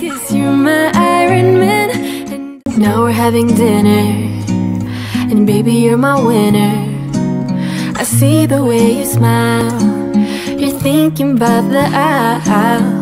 Cause you're my Iron Man. And now we're having dinner. And baby, you're my winner. I see the way you smile. You're thinking about the aisle.